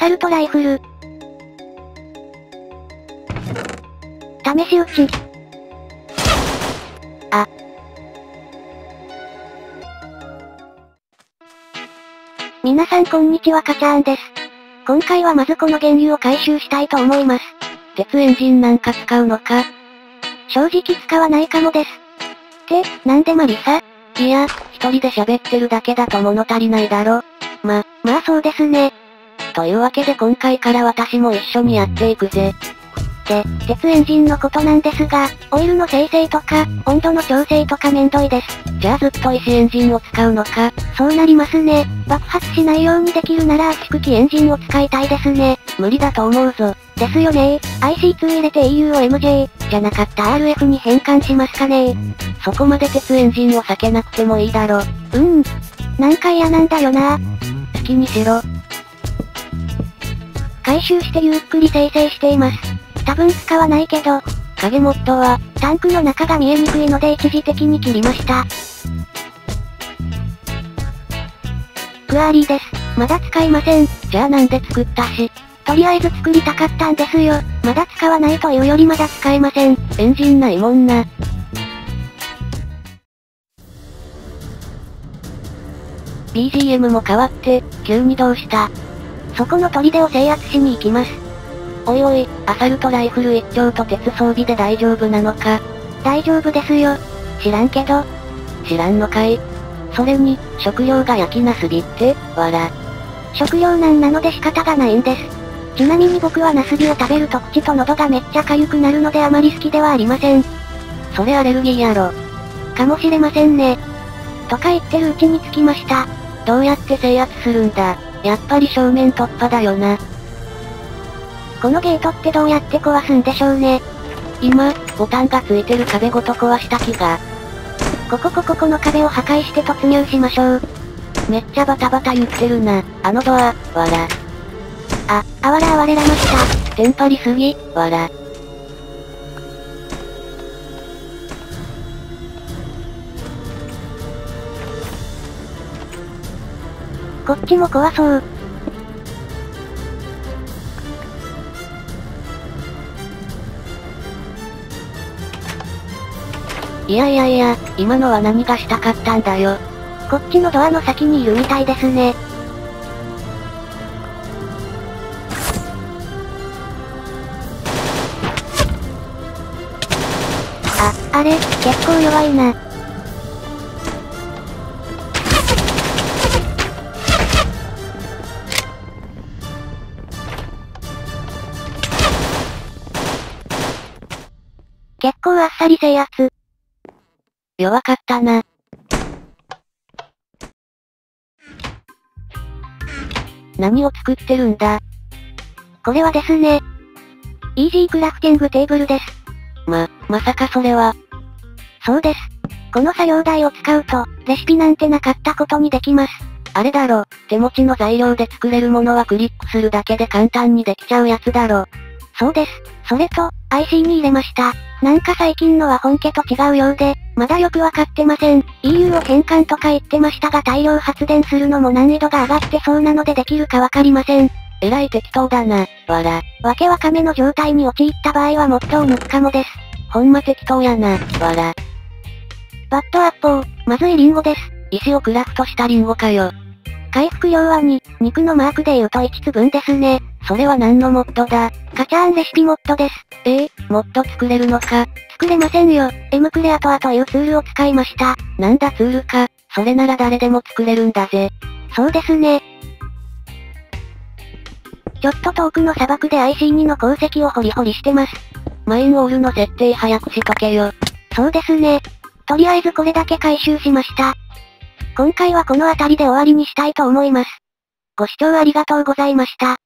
サルトライフル。試し撃ち。あ。皆さんこんにちはカチャーンです。今回はまずこの原油を回収したいと思います。鉄エンジンなんか使うのか正直使わないかもです。って、なんでマリサいや、一人で喋ってるだけだと物足りないだろ。ま、まあそうですね。というわけで今回から私も一緒にやっていくぜ。で、鉄エンジンのことなんですが、オイルの生成とか、温度の調整とかめんどいです。じゃあずっと石エンジンを使うのかそうなりますね。爆発しないようにできるなら圧縮機エンジンを使いたいですね。無理だと思うぞ。ですよね IC2 入れて EU を MJ、じゃなかった RF に変換しますかねそこまで鉄エンジンを避けなくてもいいだろ。うーん。なんか嫌なんだよな好きにしろ。回収してゆっくり生成しています。多分使わないけど、影モッドは、タンクの中が見えにくいので一時的に切りました。クアリーです。まだ使いません。じゃあなんで作ったし。とりあえず作りたかったんですよ。まだ使わないというよりまだ使えません。エンジンないもんな。BGM も変わって、急にどうしたそこの砦を制圧しに行きます。おいおい、アサルトライフル一丁と鉄装備で大丈夫なのか？大丈夫ですよ。知らんけど。知らんのかい？それに、食料が焼きなすびって、わら。食料なんなので仕方がないんです。ちなみに僕はナスビを食べると口と喉がめっちゃ痒くなるのであまり好きではありません。それアレルギーやろ。かもしれませんね。とか言ってるうちに着きました。どうやって制圧するんだ？やっぱり正面突破だよな。このゲートってどうやって壊すんでしょうね。今、ボタンがついてる壁ごと壊した気が。こここここの壁を破壊して突入しましょう。めっちゃバタバタ言ってるな。あのドア、わら。あ、あわらあわれらました。テンパりすぎ、わら。こっちも怖そう。いやいやいや、今のは何がしたかったんだよ。こっちのドアの先にいるみたいですね。あ、あれ、結構弱いな。あっさり制圧。弱かったな。何を作ってるんだ？これはですね。イージークラフティングテーブルです。ま、まさかそれは。そうです。この作業台を使うと、レシピなんてなかったことにできます。あれだろ、手持ちの材料で作れるものはクリックするだけで簡単にできちゃうやつだろ。そうです。それと、IC に入れました。なんか最近のは本家と違うようで、まだよくわかってません。EU を変換とか言ってましたが大量発電するのも難易度が上がってそうなのでできるかわかりません。えらい適当だな、わら。わけわかめの状態に陥った場合はもっとを抜くかもです。ほんま適当やな、わら。バッドアッポー、まずいリンゴです。石をクラフトしたリンゴかよ。回復用は2、肉のマークで言うと1つ分ですね。それは何のモッドだ？カチャーンレシピモッドです。え？えー、モッド作れるのか作れませんよ。M クレアトアというツールを使いました。なんだツールか。それなら誰でも作れるんだぜ。そうですね。ちょっと遠くの砂漠で IC2 の鉱石をホリホリしてます。マインオールの設定早くしとけよ。そうですね。とりあえずこれだけ回収しました。今回はこの辺りで終わりにしたいと思います。ご視聴ありがとうございました。